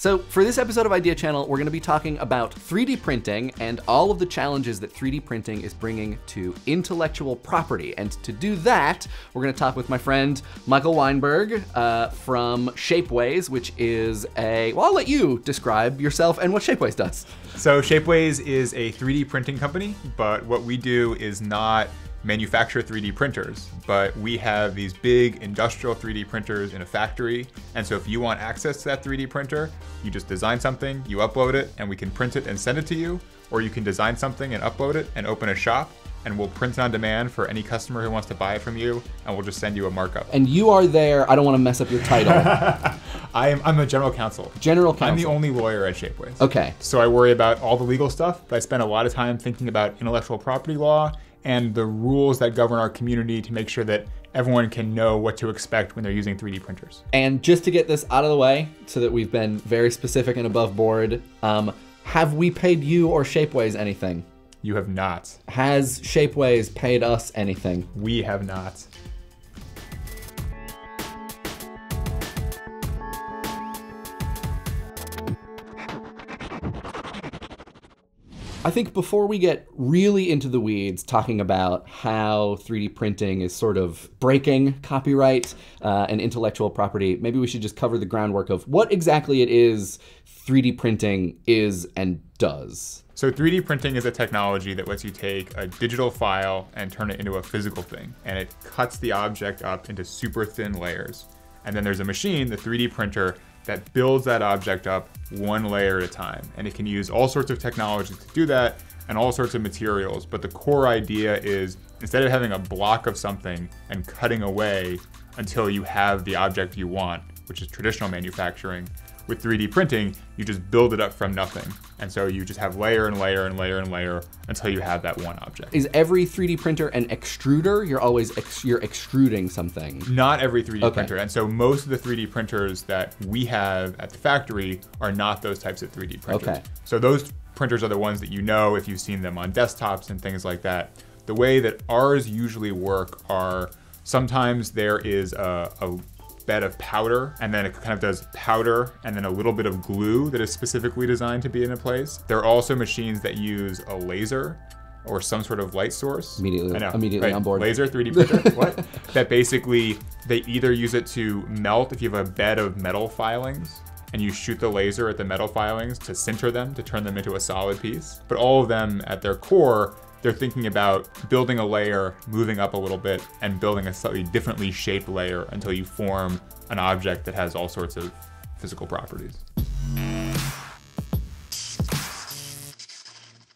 So, for this episode of Idea Channel, we're going to be talking about 3D printing and all of the challenges that 3D printing is bringing to intellectual property. And to do that, we're going to talk with my friend Michael Weinberg uh, from Shapeways, which is a. Well, I'll let you describe yourself and what Shapeways does. So, Shapeways is a 3D printing company, but what we do is not manufacture 3D printers, but we have these big industrial 3D printers in a factory. And so if you want access to that 3D printer, you just design something, you upload it, and we can print it and send it to you. Or you can design something and upload it and open a shop and we'll print it on demand for any customer who wants to buy it from you, and we'll just send you a markup. And you are there. I don't want to mess up your title. I am. I'm a general counsel. General counsel. I'm the only lawyer at Shapeways. Okay. So I worry about all the legal stuff, but I spend a lot of time thinking about intellectual property law and the rules that govern our community to make sure that everyone can know what to expect when they're using 3D printers. And just to get this out of the way, so that we've been very specific and above board, um, have we paid you or Shapeways anything? You have not. Has Shapeways paid us anything? We have not. I think before we get really into the weeds, talking about how 3D printing is sort of breaking copyright uh, and intellectual property, maybe we should just cover the groundwork of what exactly it is 3D printing is and does. So 3D printing is a technology that lets you take a digital file and turn it into a physical thing, and it cuts the object up into super thin layers. And then there's a machine, the 3D printer, that builds that object up one layer at a time. And it can use all sorts of technologies to do that and all sorts of materials. But the core idea is instead of having a block of something and cutting away until you have the object you want, which is traditional manufacturing, with 3D printing, you just build it up from nothing. And so you just have layer and layer and layer and layer until you have that one object. Is every 3D printer an extruder? You're always ex- you're extruding something. Not every 3D okay. printer. And so most of the 3D printers that we have at the factory are not those types of 3D printers. Okay. So those printers are the ones that you know if you've seen them on desktops and things like that. The way that ours usually work are sometimes there is a, a bed of powder, and then it kind of does powder and then a little bit of glue that is specifically designed to be in a place. There are also machines that use a laser or some sort of light source. Immediately, know, immediately right? on board. Laser 3D printer. what? That basically they either use it to melt if you have a bed of metal filings and you shoot the laser at the metal filings to sinter them to turn them into a solid piece. But all of them at their core they're thinking about building a layer, moving up a little bit, and building a slightly differently shaped layer until you form an object that has all sorts of physical properties.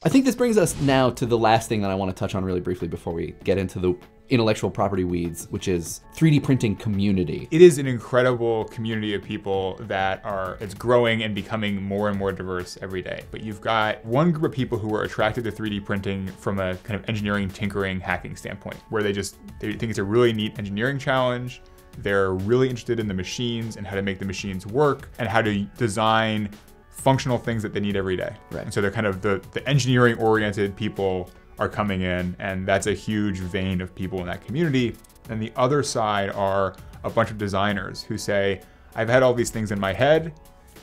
I think this brings us now to the last thing that I want to touch on really briefly before we get into the intellectual property weeds, which is 3D printing community. It is an incredible community of people that are, it's growing and becoming more and more diverse every day. But you've got one group of people who are attracted to 3D printing from a kind of engineering, tinkering, hacking standpoint, where they just, they think it's a really neat engineering challenge. They're really interested in the machines and how to make the machines work and how to design functional things that they need every day. Right. And so they're kind of the, the engineering oriented people are coming in, and that's a huge vein of people in that community. And the other side are a bunch of designers who say, I've had all these things in my head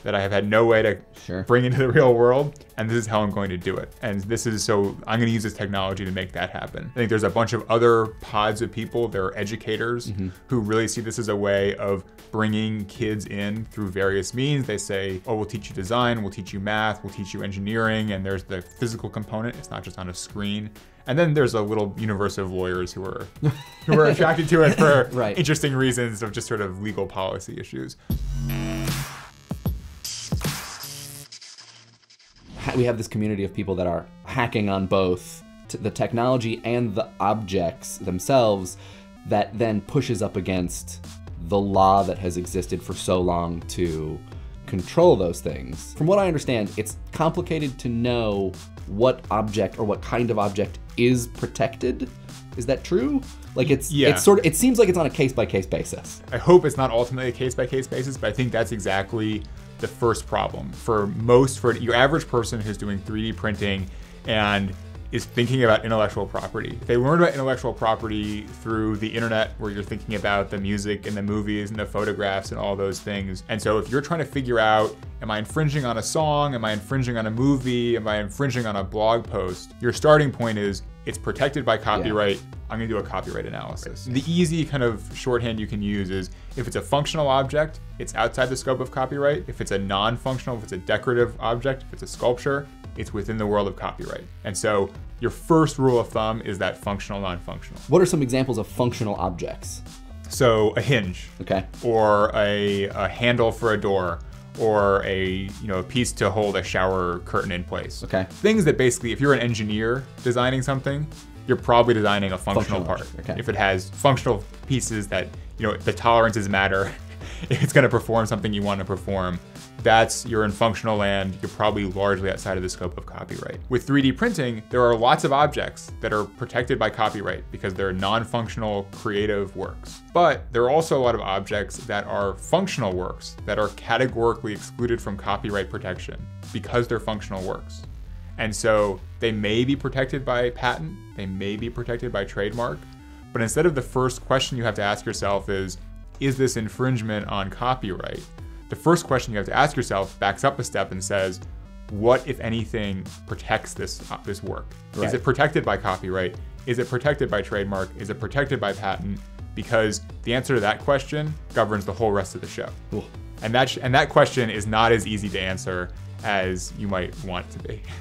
that I have had no way to sure. bring into the real world, and this is how I'm going to do it. And this is so I'm going to use this technology to make that happen. I think there's a bunch of other pods of people, there are educators mm-hmm. who really see this as a way of bringing kids in through various means. They say, oh, we'll teach you design, we'll teach you math, we'll teach you engineering, and there's the physical component. It's not just on a screen. And then there's a little universe of lawyers who are who are attracted to it for right. interesting reasons of just sort of legal policy issues. We have this community of people that are hacking on both the technology and the objects themselves that then pushes up against the law that has existed for so long to control those things. From what I understand, it's complicated to know what object or what kind of object is protected. Is that true? Like it's yeah. it's sort of it seems like it's on a case by case basis. I hope it's not ultimately a case by case basis, but I think that's exactly the first problem for most for your average person who's doing 3D printing and is thinking about intellectual property. They learned about intellectual property through the internet, where you're thinking about the music and the movies and the photographs and all those things. And so if you're trying to figure out, am I infringing on a song? Am I infringing on a movie? Am I infringing on a blog post? Your starting point is it's protected by copyright. Yeah. I'm going to do a copyright analysis. The easy kind of shorthand you can use is if it's a functional object, it's outside the scope of copyright. If it's a non functional, if it's a decorative object, if it's a sculpture, it's within the world of copyright. And so your first rule of thumb is that functional, non functional. What are some examples of functional objects? So a hinge. Okay. Or a, a handle for a door or a you know a piece to hold a shower curtain in place. Okay. Things that basically, if you're an engineer designing something, you're probably designing a functional, functional part. Okay. If it has functional pieces that you know the tolerances matter, it's going to perform something you want to perform, that's you're in functional land, you're probably largely outside of the scope of copyright. With 3D printing, there are lots of objects that are protected by copyright because they're non-functional creative works. But there are also a lot of objects that are functional works that are categorically excluded from copyright protection because they're functional works. And so they may be protected by patent, they may be protected by trademark, but instead of the first question you have to ask yourself is, is this infringement on copyright? the first question you have to ask yourself backs up a step and says, what, if anything, protects this uh, this work? Right. Is it protected by copyright? Is it protected by trademark? Is it protected by patent? Because the answer to that question governs the whole rest of the show. And that sh- and that question is not as easy to answer as you might want it to be.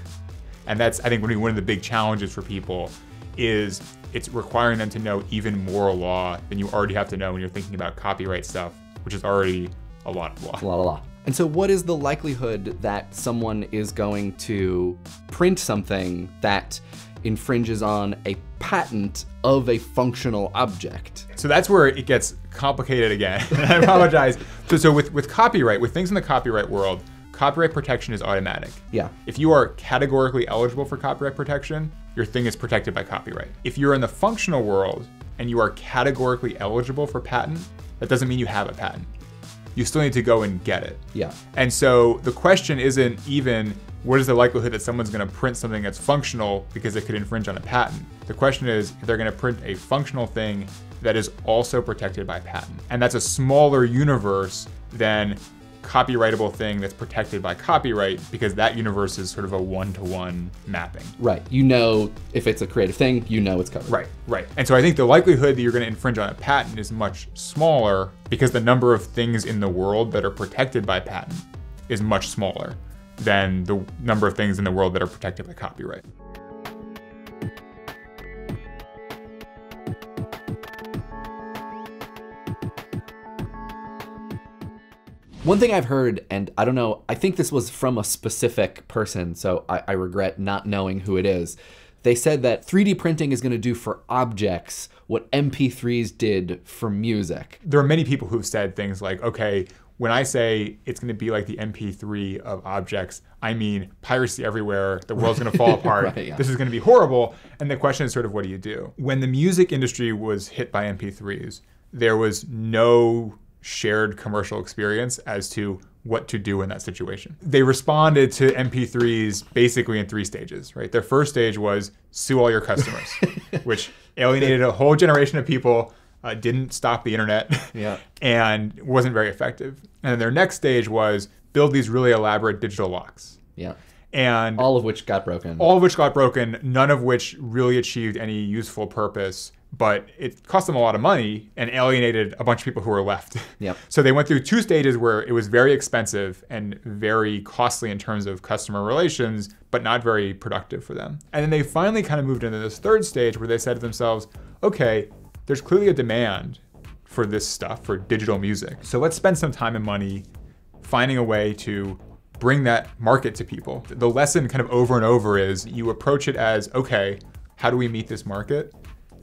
And that's I think one of the big challenges for people is it's requiring them to know even more law than you already have to know when you're thinking about copyright stuff, which is already a lot of law. A lot of law. And so, what is the likelihood that someone is going to print something that infringes on a patent of a functional object? So that's where it gets complicated again. I apologize. So, so with, with copyright, with things in the copyright world, copyright protection is automatic. Yeah. If you are categorically eligible for copyright protection, your thing is protected by copyright. If you're in the functional world and you are categorically eligible for patent, that doesn't mean you have a patent you still need to go and get it. Yeah. And so the question isn't even what is the likelihood that someone's going to print something that's functional because it could infringe on a patent. The question is if they're going to print a functional thing that is also protected by patent. And that's a smaller universe than copyrightable thing that's protected by copyright because that universe is sort of a one-to-one mapping. Right. You know if it's a creative thing, you know it's covered. Right, right. And so I think the likelihood that you're going to infringe on a patent is much smaller because the number of things in the world that are protected by patent is much smaller than the number of things in the world that are protected by copyright. One thing I've heard, and I don't know, I think this was from a specific person, so I, I regret not knowing who it is. They said that 3D printing is going to do for objects what MP3s did for music. There are many people who've said things like, okay, when I say it's going to be like the MP3 of objects, I mean piracy everywhere. The world's going to fall apart. right, yeah. This is going to be horrible. And the question is sort of what do you do? When the music industry was hit by MP3s, there was no shared commercial experience as to what to do in that situation. They responded to MP3s basically in three stages, right? Their first stage was sue all your customers, which alienated a whole generation of people, uh, didn't stop the internet, yeah. and wasn't very effective. And their next stage was build these really elaborate digital locks. Yeah. And all of which got broken. All of which got broken, none of which really achieved any useful purpose but it cost them a lot of money and alienated a bunch of people who were left. Yep. so they went through two stages where it was very expensive and very costly in terms of customer relations, but not very productive for them. And then they finally kind of moved into this third stage where they said to themselves, okay, there's clearly a demand for this stuff, for digital music. So let's spend some time and money finding a way to bring that market to people. The lesson kind of over and over is you approach it as, okay, how do we meet this market?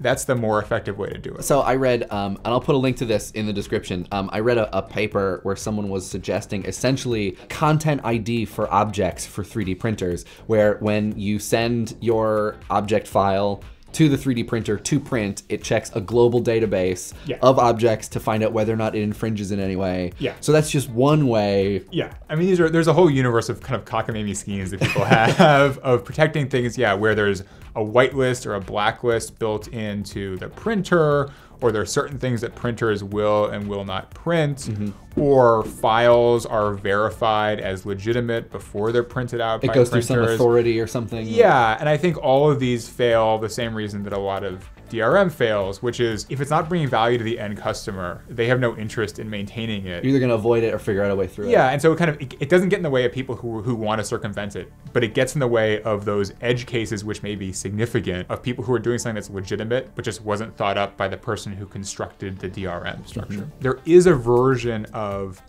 That's the more effective way to do it. So I read, um, and I'll put a link to this in the description. Um, I read a, a, paper where someone was suggesting essentially content ID for objects for 3D printers, where when you send your object file to the 3D printer to print, it checks a global database yeah. of objects to find out whether or not it infringes in any way. Yeah. So that's just one way. Yeah. I mean, these are there's a whole universe of kind of cockamamie schemes that people have of protecting things. Yeah, where there's a whitelist or a blacklist built into the printer, or there are certain things that printers will and will not print, Mm-hmm. or files are verified as legitimate before they're printed out. It by goes through some authority or something. Yeah, and I think all of these fail the same reason that a lot of DRM fails, which is if it's not bringing value to the end customer, they have no interest in maintaining it. You're either going to avoid it or figure out a way through it. Yeah, and so it kind of it, it doesn't get in the way of people who who want to circumvent it, but it gets in the way of those edge cases which may be significant of people who are doing something that's legitimate but just wasn't thought up by the person who constructed the DRM structure. Mm-hmm. There is a version of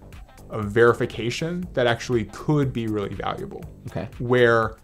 of verification that actually could be really valuable Okay. where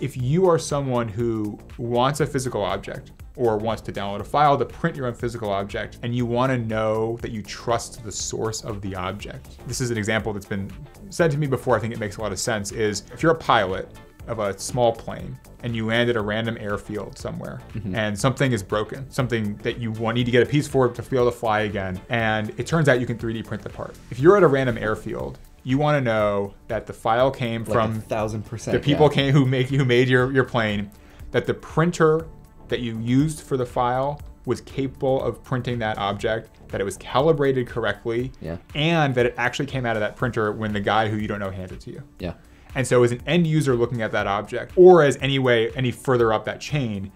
if you are someone who wants a physical object or wants to download a file to print your own physical object and you want to know that you trust the source of the object. This is an example that's been said to me before. I think it makes a lot of sense is if you're a pilot of a small plane and you land at a random airfield somewhere mm-hmm. and something is broken, something that you want, need to get a piece for to be able to fly again, and it turns out you can 3D print the part. If you're at a random airfield, you want to know that the file came Like from thousand percent. the people yeah. came who make who made your, your plane that the printer that you used for the file was capable of printing that object that it was calibrated correctly Yeah. and that it actually came out of that printer when the guy who you don't know handed it to you Yeah. and so as an end user looking at that object or as any way any further up that chain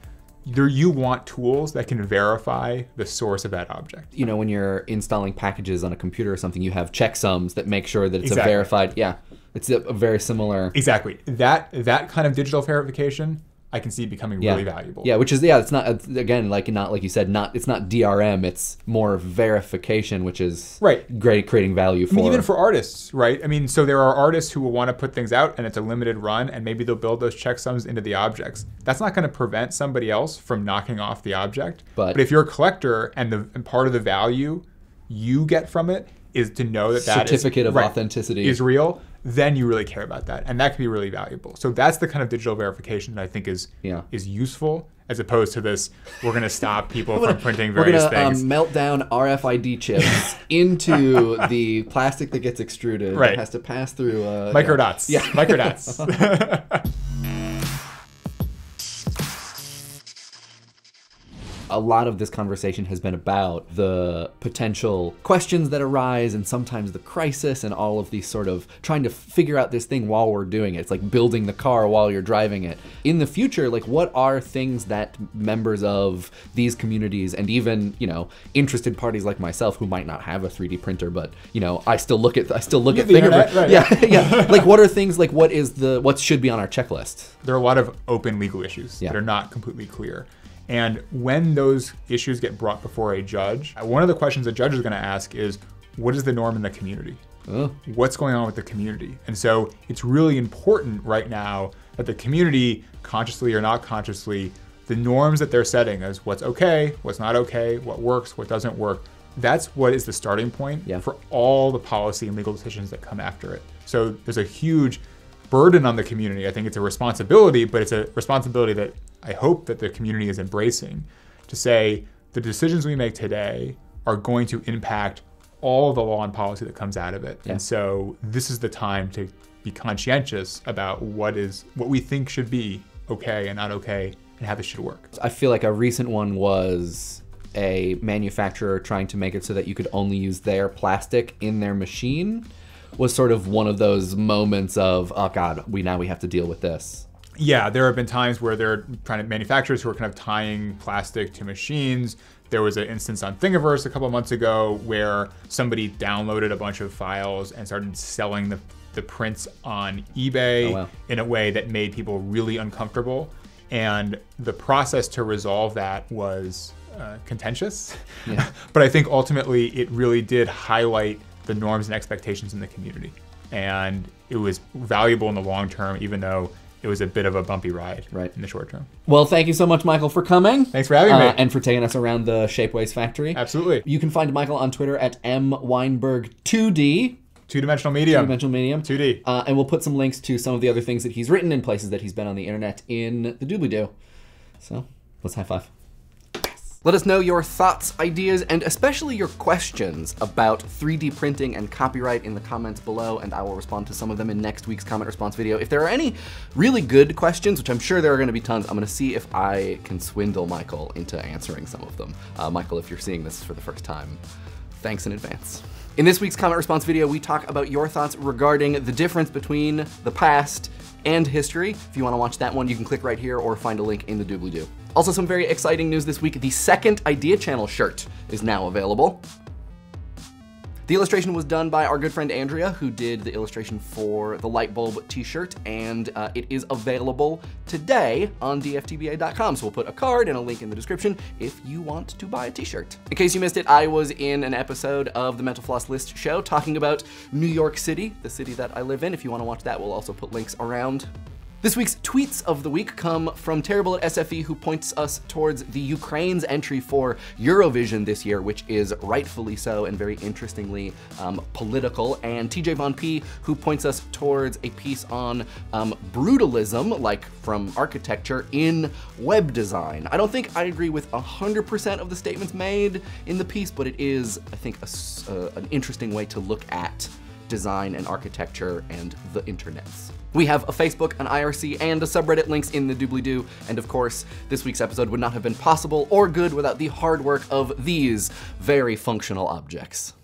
there you want tools that can verify the source of that object You know, when you're installing packages on a computer or something, you have checksums that make sure that it's Exactly. a verified. Yeah. It's a, a very similar. exactly that that kind of digital verification i can see it becoming Yeah. really valuable Yeah, which is yeah, it's not again like not like you said, not it's not DRM, it's more verification, which is Right. great creating value for I mean, even for artists, right? I mean, so there are artists who will want to put things out and it's a limited run and maybe they'll build those checksums into the objects. That's not going to prevent somebody else from knocking off the object. But- but if you're a collector and the and part of the value you get from it is to know that that is- Certificate of right, authenticity. is real, then you really care about that. And that can be really valuable. So that's the kind of digital verification that I think is Yeah. is useful as opposed to this we're going to stop people from printing we're gonna things. um, melt down RFID chips into the plastic that gets extruded. Right. It has to pass through uh, Microdots. Yeah. Microdots. A lot of this conversation has been about the potential questions that arise and sometimes the crisis and all of these sort of trying to figure out this thing while we're doing it. It's like building the car while you're driving it. In the future, like what are things that members of these communities and even, you know, interested parties like myself who might not have a 3D printer, but you know, I still look at I still look You at have fingerprint. right, yeah, yeah. Like what are things like what is the what should be on our checklist? there are a lot of open legal issues Yeah. that are not completely clear. And when those issues get brought before a judge, uh, one of the questions a judge is going to ask is what is the norm in the community? Oh, What's going on with the community? And so it's really important right now that the community, consciously or not consciously, the norms that they're setting as what's okay, what's not okay, what works, what doesn't work, that's what is the starting point Yeah. for all the policy and legal decisions that come after it. So there's a huge burden on the community. I think it's a responsibility, but it's a responsibility that I hope that the community is embracing to say the decisions we make today are going to impact all the law and policy that comes out of it. Yeah. And so this is the time to be conscientious about what is what we think should be okay and not okay and how this should work. I feel like a recent one was a manufacturer trying to make it so that you could only use their plastic in their machine was sort of one of those moments of oh god we now we have to deal with this Yeah, there have been times where they're trying to manufacturers who are kind of tying plastic to machines. There was an instance on Thingiverse a couple of months ago where somebody downloaded a bunch of files and started selling the, the prints on eBay Oh, wow. in a way that made people really uncomfortable. And the process to resolve that was uh, contentious. Yeah. but I think ultimately it really did highlight the norms and expectations in the community. And it was valuable in the long term, even though it was a bit of a bumpy ride Right. in the short term. well thank you so much michael for coming Thanks for having me. uh, and for taking us around the shapeways factory Absolutely. you can find michael on twitter at mweinberg2d. Two dimensional medium. Two dimensional medium 2D. uh, and we'll put some links to some of the other things that he's written in places that he's been on the internet in the doobly doo so let's high five. Let us know your thoughts, ideas, and especially your questions about 3D printing and copyright in the comments below, and I will respond to some of them in next week's comment response video. If there are any really good questions, which I'm sure there are gonna be tons, I'm gonna see if I can swindle Michael into answering some of them. Uh, Michael, if you're seeing this for the first time, thanks in advance. In this week's comment response video, we talk about your thoughts regarding the difference between the past and history. If you want to watch that one, you can click right here or find a link in the doobly-doo. Also, some very exciting news this week. The second Idea Channel shirt is now available. The illustration was done by our good friend Andrea, who did the illustration for the light bulb t-shirt, and uh, it is available today on dftba.com. So we'll put a card and a link in the description if you want to buy a t-shirt. In case you missed it, I was in an episode of the Mental Floss List show talking about New York City, the city that I live in. If you want to watch that, we'll also put links around this week's tweets of the week come from Terrible at SFE, who points us towards the Ukraine's entry for Eurovision this year, which is rightfully so and very interestingly um, political, and TJ Von P, who points us towards a piece on um, brutalism, like from architecture, in web design. I don't think I agree with 100% of the statements made in the piece, but it is, I think, a, uh, an interesting way to look at design and architecture and the internets. We have a Facebook, an IRC, and a subreddit links in the doobly-doo, and of course, this week's episode would not have been possible or good without the hard work of these very functional objects.